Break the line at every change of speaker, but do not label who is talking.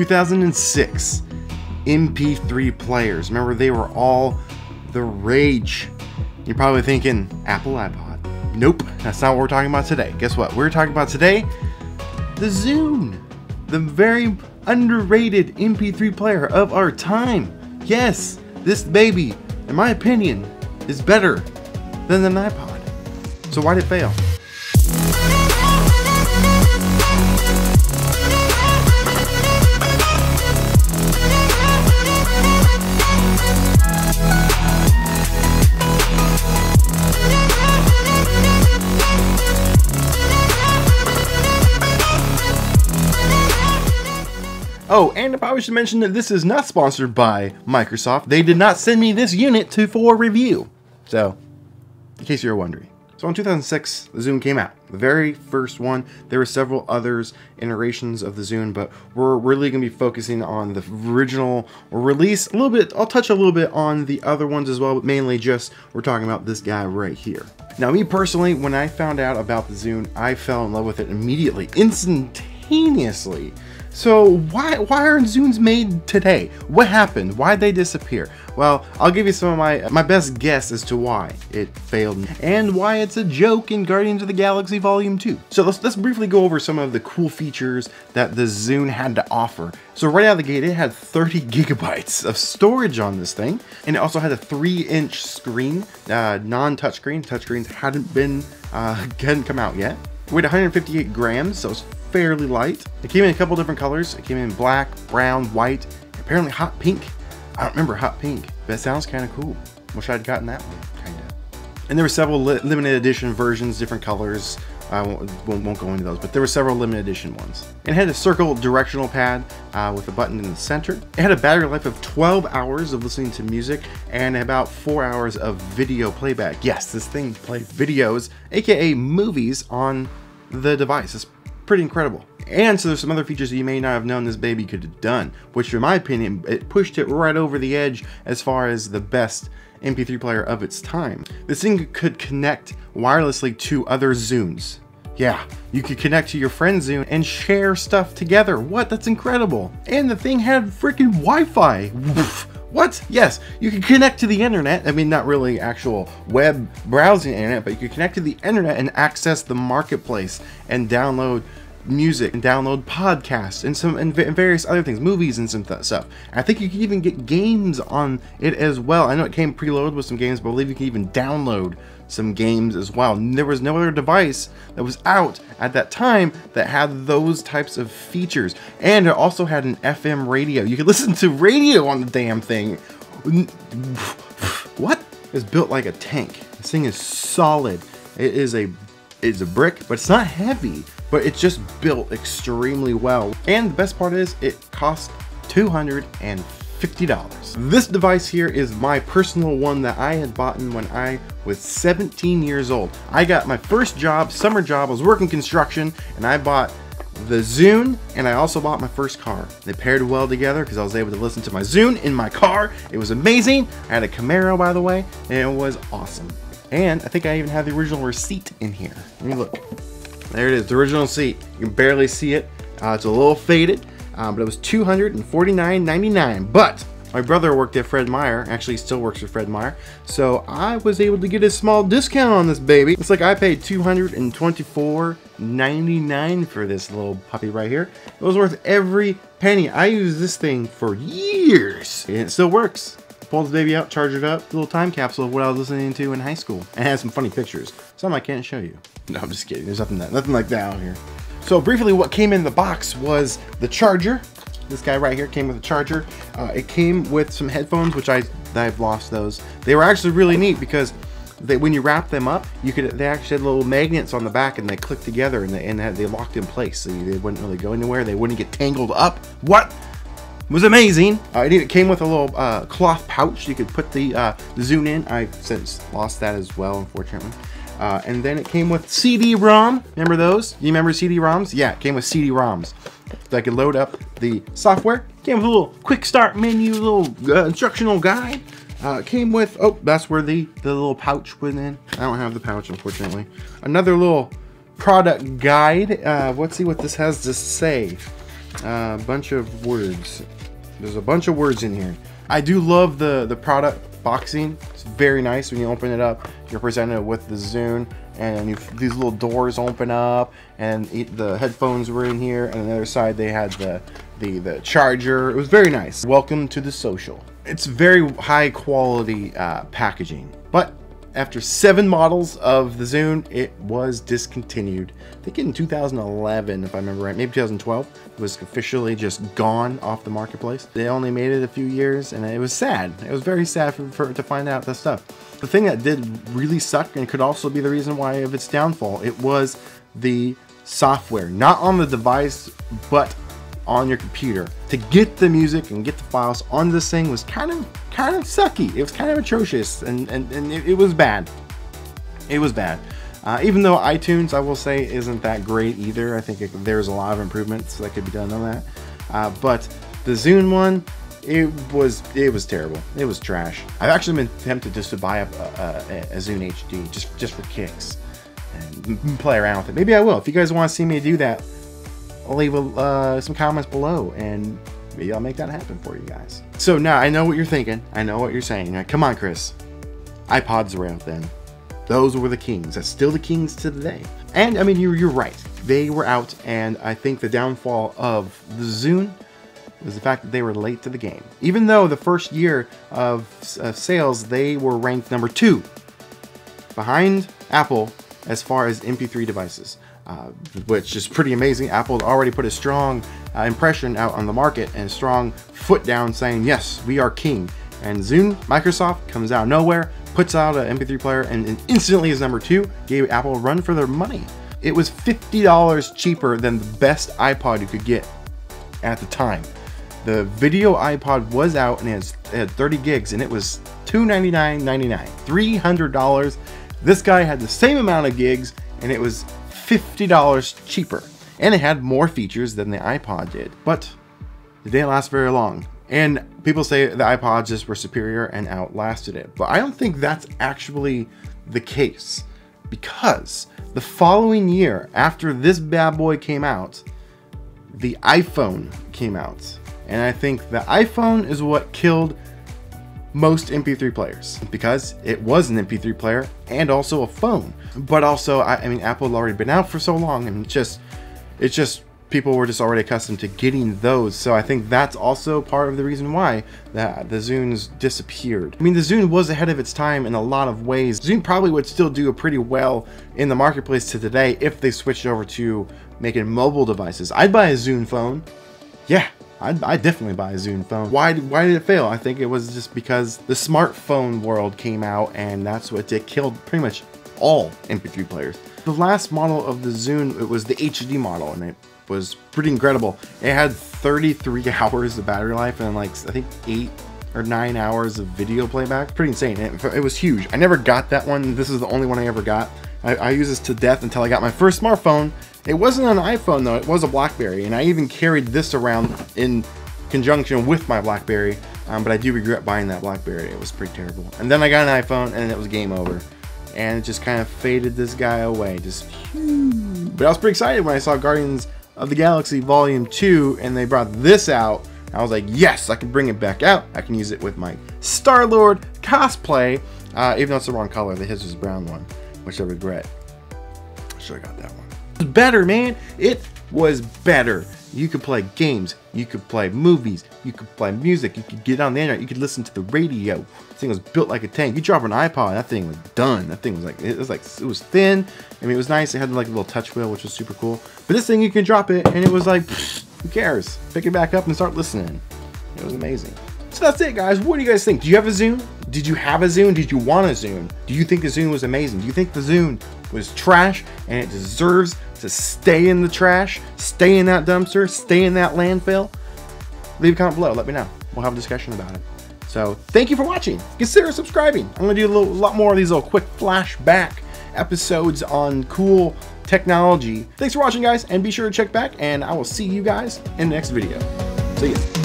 2006 MP3 players. Remember, they were all the rage. You're probably thinking Apple iPod. Nope, that's not what we're talking about today. Guess what? We're talking about today the Zune, the very underrated MP3 player of our time. Yes, this baby, in my opinion, is better than an iPod. So why did it fail? Oh, and I probably should mention that this is not sponsored by Microsoft. They did not send me this unit to for review. So, in case you're wondering. So in 2006, the Zune came out. The very first one. There were several others, iterations of the Zune, but we're really going to be focusing on the original release. A little bit, I'll touch a little bit on the other ones as well, but mainly just we're talking about this guy right here. Now, me personally, when I found out about the Zune, I fell in love with it immediately, instantaneously. So why why aren't Zunes made today? What happened? Why'd they disappear? Well, I'll give you some of my my best guess as to why it failed and why it's a joke in Guardians of the Galaxy Volume 2. So let's let's briefly go over some of the cool features that the Zune had to offer. So right out of the gate, it had 30 gigabytes of storage on this thing, and it also had a three-inch screen, uh, non-touchscreen. Touchscreens hadn't been uh, hadn't come out yet. Weighed 158 grams, so fairly light. It came in a couple different colors. It came in black, brown, white, apparently hot pink. I don't remember hot pink, but it sounds kind of cool. Wish I'd gotten that one, kind of. And there were several li limited edition versions, different colors. I won't, won't, won't, go into those, but there were several limited edition ones. It had a circle directional pad uh, with a button in the center. It had a battery life of 12 hours of listening to music and about 4 hours of video playback. Yes, this thing played videos, aka movies, on the device. It's pretty incredible. And so there's some other features you may not have known this baby could have done, which in my opinion, it pushed it right over the edge as far as the best MP3 player of its time. This thing could connect wirelessly to other Zunes. Yeah, you could connect to your friend's Zune and share stuff together. What? That's incredible. And the thing had freaking Wi-Fi. What? Yes, you can connect to the internet. I mean, not really actual web browsing internet, but you can connect to the internet and access the marketplace and download music and download podcasts and some and various other things, movies and some th stuff. I think you can even get games on it as well. I know it came preloaded with some games, but I believe you can even download some games as well. There was no other device that was out at that time that had those types of features. And it also had an FM radio. You could listen to radio on the damn thing. What? It's built like a tank. This thing is solid. It is a it's a brick, but it's not heavy but it's just built extremely well. And the best part is it costs $250. This device here is my personal one that I had bought when I was 17 years old. I got my first job, summer job, I was working construction, and I bought the Zune, and I also bought my first car. They paired well together because I was able to listen to my Zune in my car. It was amazing. I had a Camaro, by the way, and it was awesome. And I think I even have the original receipt in here. Let me look. There it is, the original seat. You can barely see it. Uh, it's a little faded, uh, but it was $249.99. But my brother worked at Fred Meyer. Actually, still works at Fred Meyer. So I was able to get a small discount on this baby. It's like I paid $224.99 for this little puppy right here. It was worth every penny. I used this thing for years, and it still works pull the baby out, charge it up, little time capsule of what I was listening to in high school. And it has some funny pictures. Some I can't show you. No, I'm just kidding. There's nothing that, nothing like that out here. So briefly, what came in the box was the charger. This guy right here came with a charger. Uh, it came with some headphones, which I I've lost those. They were actually really neat because they, when you wrap them up, you could they actually had little magnets on the back and they clicked together and they and they locked in place, so they wouldn't really go anywhere. They wouldn't get tangled up. What? Was amazing. Uh, it came with a little uh, cloth pouch. You could put the, uh, Zune in. I've since lost that as well, unfortunately. Uh, and then it came with CD-ROM. Remember those? You remember CD-ROMs? Yeah, it came with CD-ROMs. So I could load up the software. Came with a little quick start menu, little uh, instructional guide. Uh, came with, oh, that's where the, the little pouch went in. I don't have the pouch, unfortunately. Another little product guide. Uh, let's see what this has to say. A uh, bunch of words. There's a bunch of words in here. I do love the, the product boxing. It's very nice when you open it up. You're presented with the Zune and you, these little doors open up and the headphones were in here and on the other side they had the, the, the charger. It was very nice. Welcome to the social. It's very high quality uh, packaging, but after seven models of the Zune, it was discontinued. I think in 2011, if I remember right, maybe 2012, it was officially just gone off the marketplace. They only made it a few years, and it was sad. It was very sad for, for to find out that stuff. The thing that did really suck, and could also be the reason why of its downfall, it was the software, not on the device, but on your computer. To get the music and get the files on this thing was kind of kind of sucky. It was kind of atrocious and, and, and it, it was bad. It was bad. Uh, even though iTunes, I will say, isn't that great either. I think it, there's a lot of improvements that could be done on that. Uh, but the Zune one, it was it was terrible. It was trash. I've actually been tempted just to buy a, a, a Zune HD just just for kicks and play around with it. Maybe I will. If you guys want to see me do that, leave a, uh, some comments below and maybe I'll make that happen for you guys. So now I know what you're thinking. I know what you're saying. Like, Come on, Chris. iPods were out then. Those were the kings. That's still the kings to today. And I mean, you're, you're right. They were out, and I think the downfall of the Zune was the fact that they were late to the game. Even though the first year of uh, sales, they were ranked number two behind Apple as far as MP3 devices uh, which is pretty amazing. Apple already put a strong uh, impression out on the market and a strong foot down saying, yes, we are king. And Zune, Microsoft comes out nowhere, puts out an MP3 player, and, and instantly is number two, gave Apple a run for their money. It was $50 cheaper than the best iPod you could get at the time. The video iPod was out and it, it had 30 gigs and it was $299.99, $300. This guy had the same amount of gigs and it was $50 cheaper. And it had more features than the iPod did. But it didn't last very long. And people say the iPods just were superior and outlasted it. But I don't think that's actually the case. Because the following year, after this bad boy came out, the iPhone came out. And I think the iPhone is what killed most MP3 players because it was an MP3 player and also a phone. But also, I, I mean, Apple had already been out for so long, and just it's just people were just already accustomed to getting those. So I think that's also part of the reason why that the Zunes disappeared. I mean, the Zune was ahead of its time in a lot of ways. Zune probably would still do pretty well in the marketplace to today if they switched over to making mobile devices. I'd buy a Zune phone. Yeah, I'd, I'd, definitely buy a Zune phone. Why, why did it fail? I think it was just because the smartphone world came out and that's what it killed pretty much all MP3 players. The last model of the Zune, it was the HD model and it was pretty incredible. It had 33 hours of battery life and like, I think eight or nine hours of video playback. Pretty insane. It, it was huge. I never got that one. This is the only one I ever got. I, I use this to death until I got my first smartphone. It wasn't an iPhone though, it was a Blackberry, and I even carried this around in conjunction with my Blackberry, um, but I do regret buying that Blackberry. It was pretty terrible. And then I got an iPhone, and it was game over. And it just kind of faded this guy away, just But I was pretty excited when I saw Guardians of the Galaxy Volume 2, and they brought this out. I was like, yes, I can bring it back out. I can use it with my Star-Lord cosplay, uh, even though it's the wrong color. The his was brown one which I regret. Should have got that one. Better, man. It was better. You could play games, you could play movies, you could play music, you could get on the internet, you could listen to the radio. This thing was built like a tank. You drop an iPod, that thing was done. That thing was like it was like it was thin. I mean, it was nice. It had like a little touch wheel, which was super cool. But this thing, you can drop it, and it was like, who cares? Pick it back up and start listening. It was amazing. So that's it, guys. What do you guys think? Do you have a Zune? Did you have a Zune? Did you want a Zune? Do you think the Zune was amazing? Do you think the Zune was trash and it deserves to stay in the trash, stay in that dumpster, stay in that landfill? Leave a comment below. Let me know. We'll have a discussion about it. So thank you for watching. Consider subscribing. I'm going to do a little, lot more of these little quick flashback episodes on cool technology. Thanks for watching, guys, and be sure to check back, and I will see you guys in the next video. See ya.